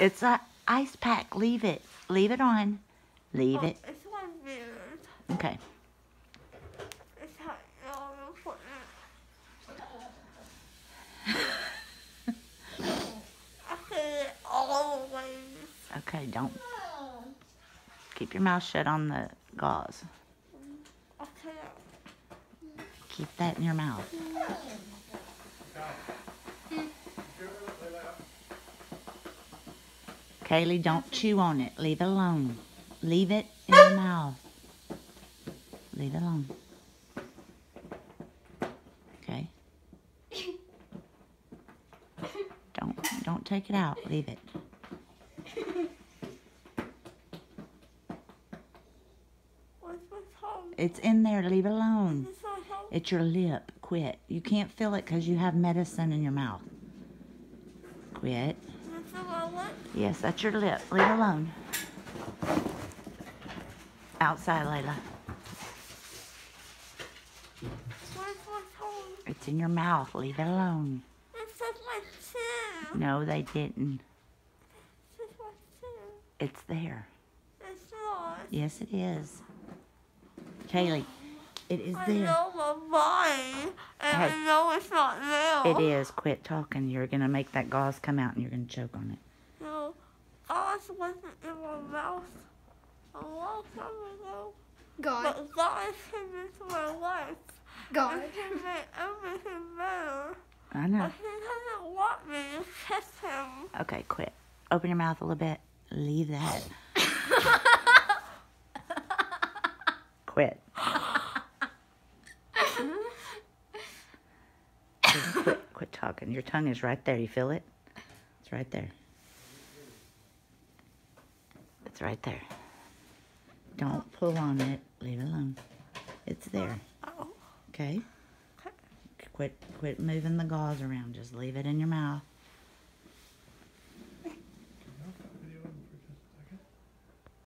It's a ice pack. Leave it. Leave it on. Leave Oh, it. It's my beard. Okay. It's hot. No, I'm putting it. I hate it always. Okay, don't. Keep your mouth shut on the gauze. Keep that in your mouth. Kayli, don't chew on it. Leave it alone. Leave it in your mouth. Leave it alone. Okay? Don't don't take it out. Leave it. It's in there. Leave it alone. It's your lip. Quit. You can't feel it because you have medicine in your mouth. Quit. It's in my lip. Yes, that's your lip. Leave it alone. Outside, Layla. Where's my tongue? It's in your mouth. Leave it alone. It's in my chin. No, they didn't. It's in my chin. It's there. It's not. Yes, it is. Kayli, it is I there. know my and Hey. I know it's not there. It is. Quit talking. You're going to make that gauze come out and you're going to choke on it. No, ours wasn't in my mouth a long time ago. God, But God came into my life, God. and He made everything better. I know. But He doesn't want me to kiss Him. Okay, quit. Open your mouth a little bit. Leave that. quit. quit. Quit talking. Your tongue is right there. You feel it? It's right there. It's right there. Don't pull on it. Leave it alone. It's there. Oh, Okay? Quit quit moving the gauze around. Just leave it in your mouth.